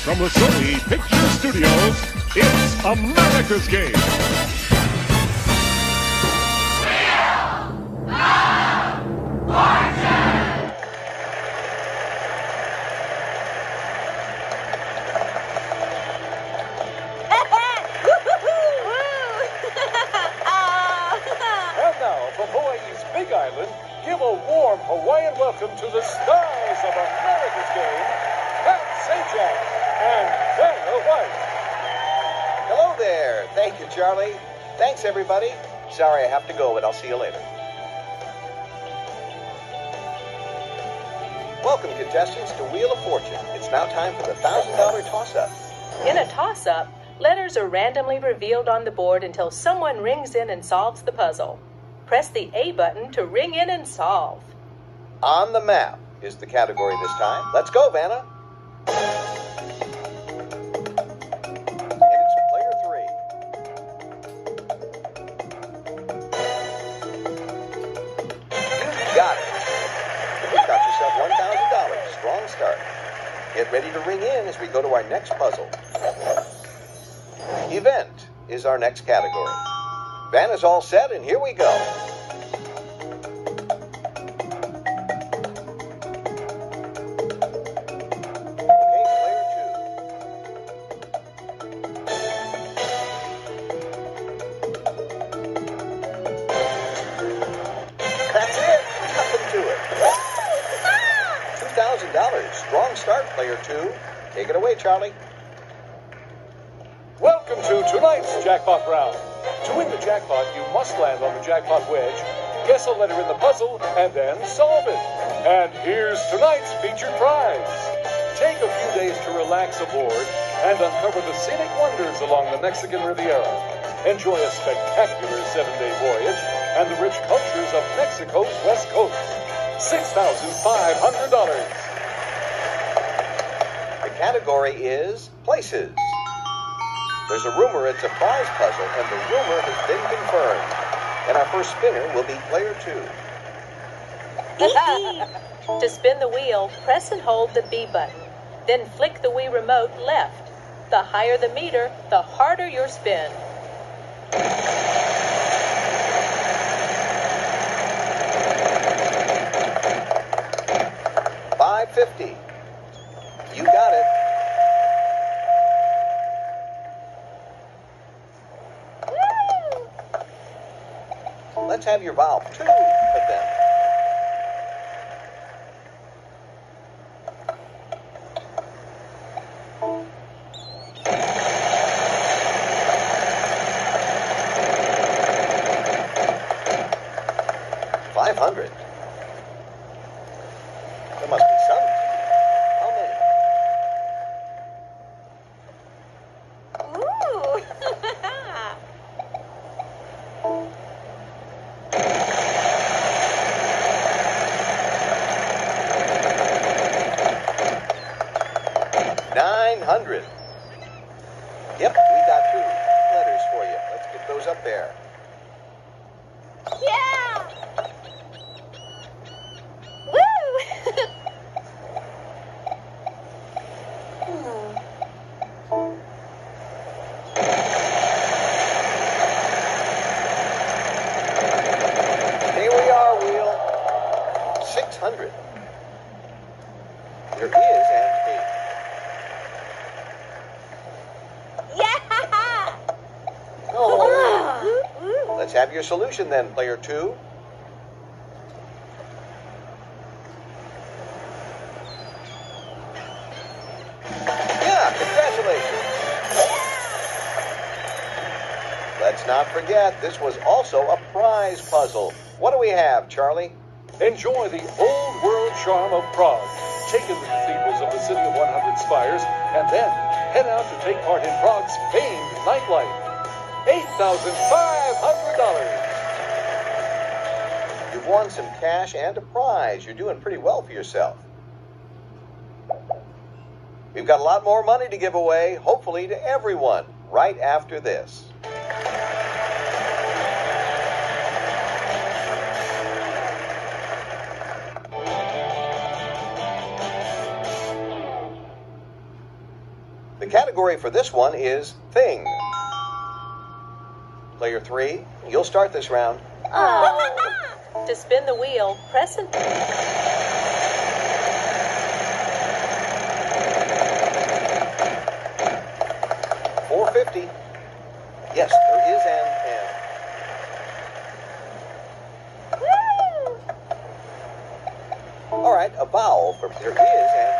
From the Sony Picture Studios, it's America's Game. Big Island, give a warm Hawaiian welcome to the stars of America's game, Pat Sajak and Vanna White. Hello there. Thank you, Charlie. Thanks, everybody. Sorry I have to go, but I'll see you later. Welcome, contestants, to Wheel of Fortune. It's now time for the $1,000 toss up. In a toss up, letters are randomly revealed on the board until someone rings in and solves the puzzle. Press the A button to ring in and solve. On the map is the category this time. Let's go, Vanna. Ready to ring in as we go to our next puzzle. Event is our next category. Van is all set, and here we go. Take it away, Charlie. Welcome to tonight's jackpot round. To win the jackpot, you must land on the jackpot wedge, guess a letter in the puzzle, and then solve it. And here's tonight's featured prize. Take a few days to relax aboard and uncover the scenic wonders along the Mexican Riviera. Enjoy a spectacular seven-day voyage and the rich cultures of Mexico's west coast. $6,500. Category is places. There's a rumor it's a prize puzzle, and the rumor has been confirmed. And our first spinner will be player two. to spin the wheel, press and hold the B button. Then flick the Wii remote left. The higher the meter, the harder your spin. Five fifty. You got it. Let's have your valve. Two 100. Yep, we got two letters for you. Let's get those up there. Yeah! Woo! Here we are, Wheel. 600. There is and Let's have your solution then, player two. Yeah, congratulations. Let's not forget, this was also a prize puzzle. What do we have, Charlie? Enjoy the old world charm of Prague. Take in the cathedrals of the city of 100 spires, and then head out to take part in Prague's famed nightlife. $8,500. You've won some cash and a prize. You're doing pretty well for yourself. We've got a lot more money to give away, hopefully to everyone, right after this. The category for this one is thing. Player three, you'll start this round. Oh. to spin the wheel, press and. Four fifty. Yes, there is an All right, a vowel for there is an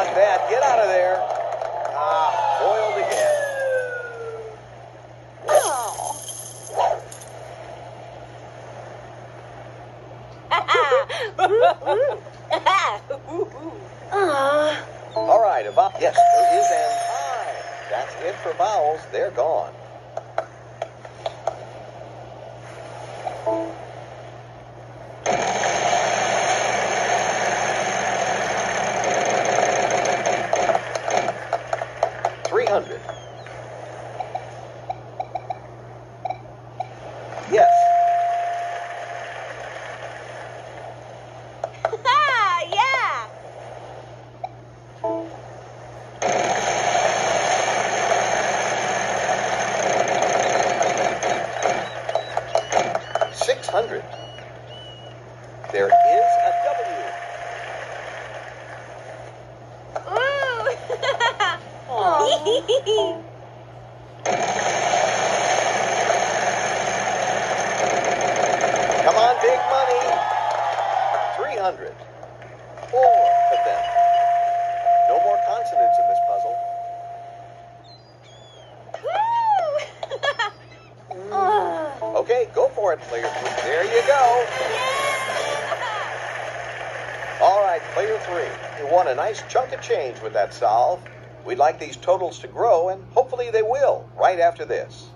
Want that. Get out of there. Ah, foiled again. Ah. All right, a vowel. Yes, there is an I. That's it for vowels. They're gone. Three hundred. Yes. Ah, yeah. Six hundred. There is a W. Ooh. Come on, big money. 300. Four of them. No more consonants in this puzzle. Woo. Ah. Okay, go for it. There you go. All right, player three. You won a nice chunk of change with that solve. We'd like these totals to grow, and hopefully they will, right after this.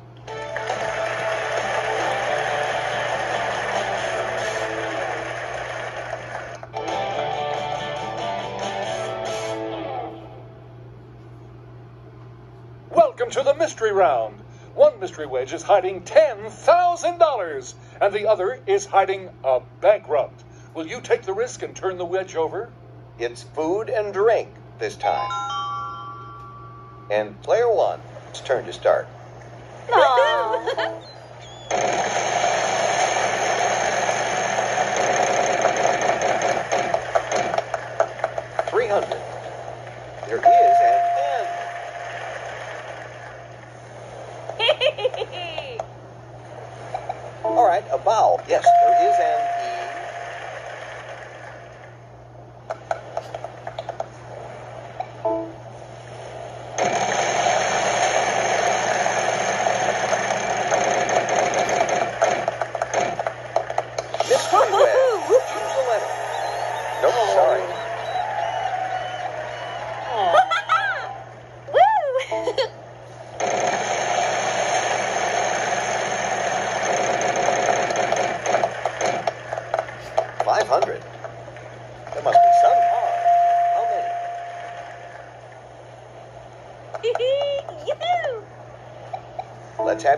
Welcome to the mystery round. One mystery wedge is hiding $10,000, and the other is hiding a bankrupt. Will you take the risk and turn the wedge over? It's food and drink this time. And player one, it's turn to start. Aw.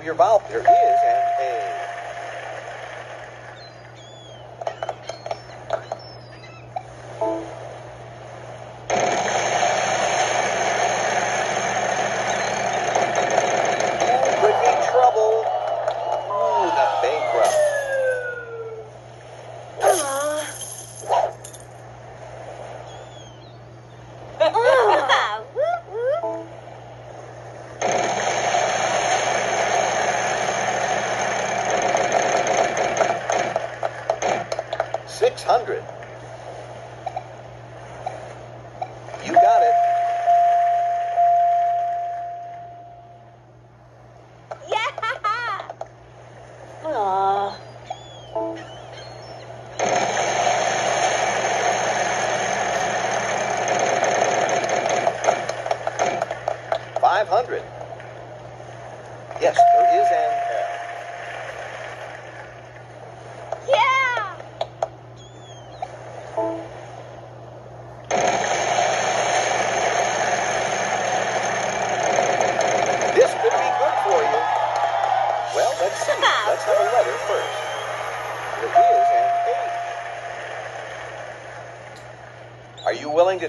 your vowel.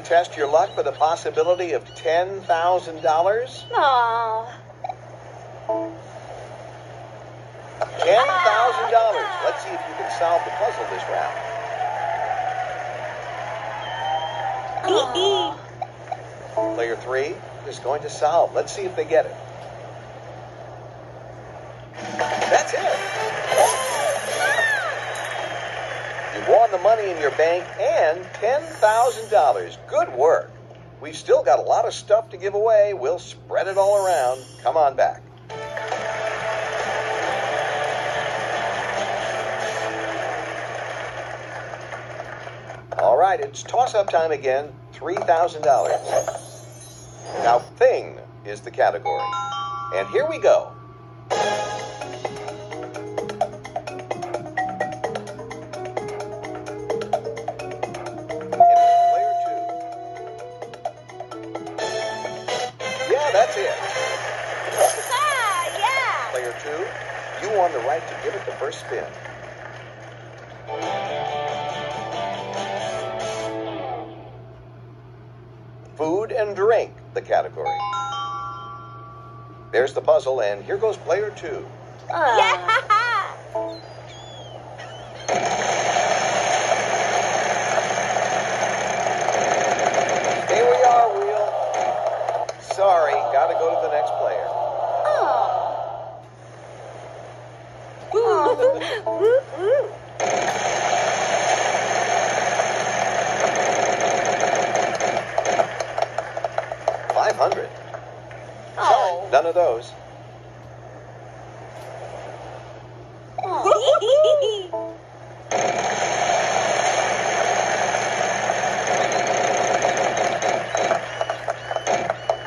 Test your luck for the possibility of $10,000? Aw. $10,000. Let's see if you can solve the puzzle this round. Player three is going to solve. Let's see if they get it. Money in your bank and $10,000. Good work. We've still got a lot of stuff to give away. We'll spread it all around. Come on back. All right, it's toss up time again. $3,000. Now, thing is the category. And here we go. Give it the first spin. Food and drink, the category. There's the puzzle, and here goes player two. Ah. Yeah! Here we are, Wheel. Sorry, gotta go to the next player. Oh. Ooh, ooh. Five hundred. Oh. None of those.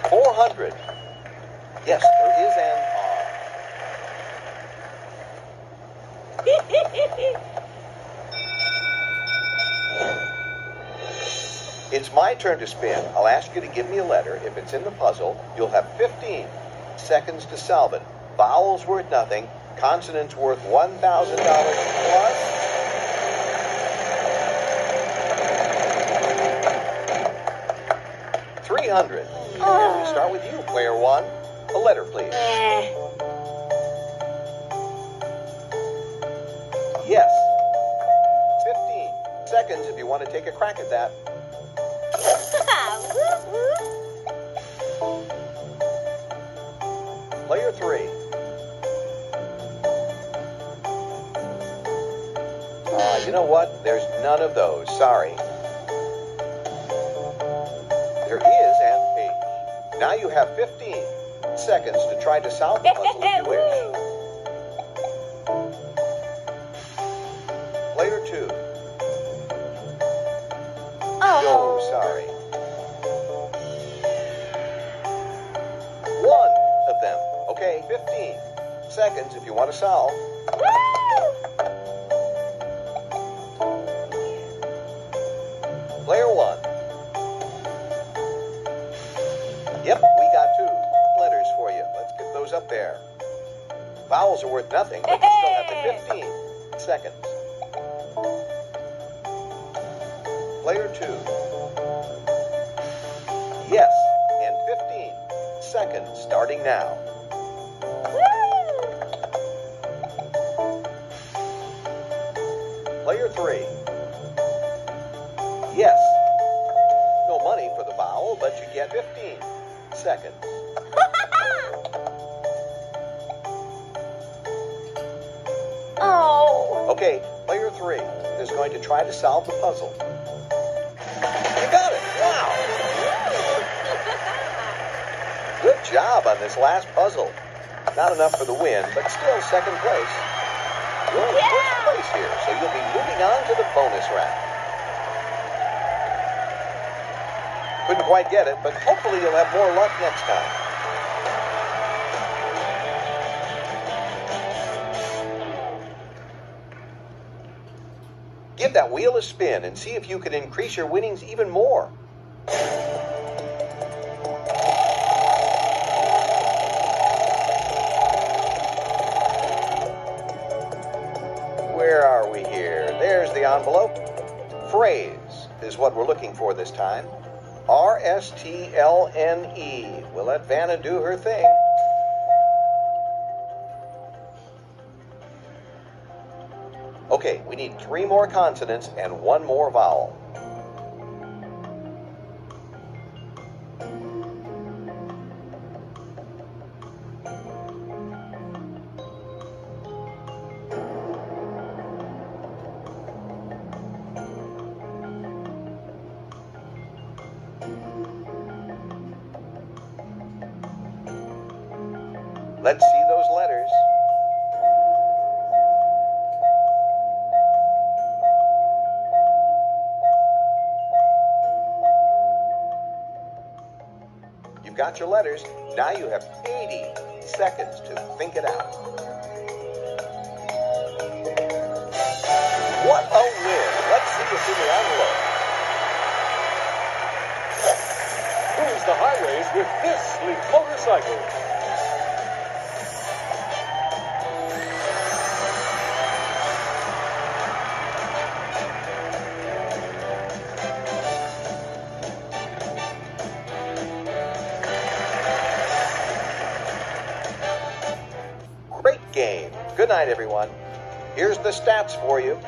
Four hundred. Yes, there is an R. It's my turn to spin. I'll ask you to give me a letter. If it's in the puzzle, you'll have 15 seconds to solve it. Vowels worth nothing. Consonants worth $1,000 plus. Three hundred. We start with you, player one. A letter, please. Yes. Fifteen seconds if you want to take a crack at that. Player three. Ah, you know what? There's none of those. Sorry. There is an H. Now you have 15 seconds to try to solve the puzzle if you wish. Player two. Oh. No, sorry. One of them. Okay, 15 seconds if you want to solve. Player one. Yep, up there. Vowels are worth nothing, but you still have the 15 seconds. Player two. Yes, and 15 seconds starting now. Player three. Yes. No money for the vowel, but you get 15 seconds. Okay, player three is going to try to solve the puzzle. You got it! Wow! Good job on this last puzzle. Not enough for the win, but still second place. You're in Yeah! first place here, so you'll be moving on to the bonus round. Couldn't quite get it, but hopefully you'll have more luck next time. Wheel a spin and see if you can increase your winnings even more. Where are we here? There's the envelope. Phrase is what we're looking for this time. R S T L N E. We'll let Vanna do her thing. Need three more consonants and one more vowel. Let's see got your letters. Now you have 80 seconds to think it out. What a win! Let's see what's in the envelope. Cruise the highways with this sleek motorcycle. Night, everyone. Here's the stats for you.